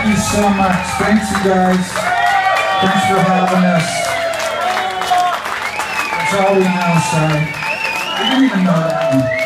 Thank you so much. Thanks, you guys. Thanks for having us. That's all we know, so we didn't even know that one.